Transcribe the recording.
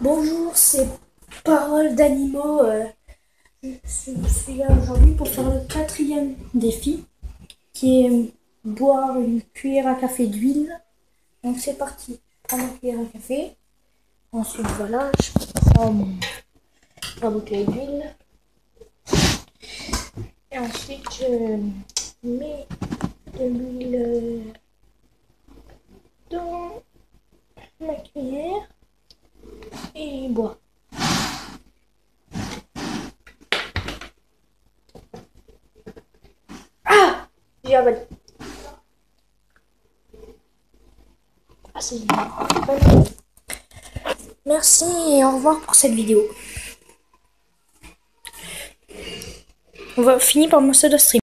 Bonjour, c'est Parole d'animaux. euh, je suis là aujourd'hui pour faire le quatrième défi, qui est boire une cuillère à café d'huile. Donc c'est parti. Je prends ma cuillère à café. Ensuite, voilà, je prends ma bouteille d'huile. Et ensuite, je mets de l'huile dans ma cuillère et bois. Ah J'ai avalé. Ah, c'est Merci et au revoir pour cette vidéo. On va finir par mon pseudo stream.